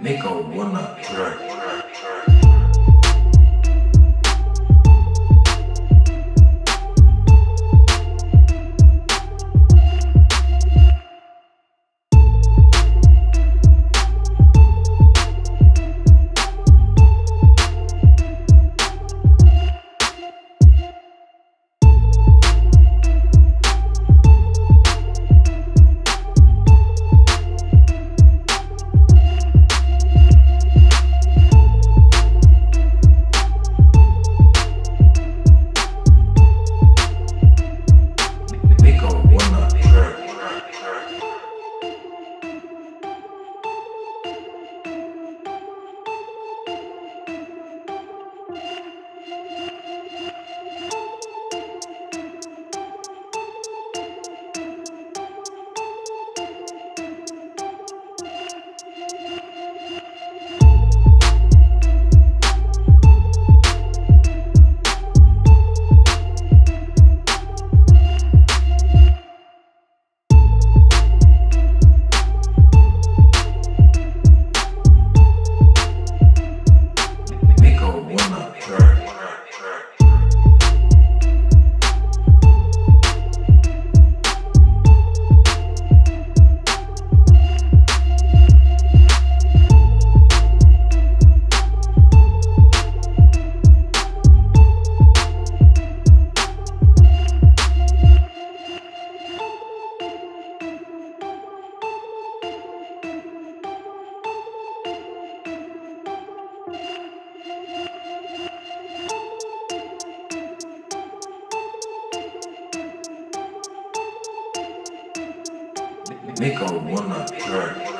Make a one track. Make a one track.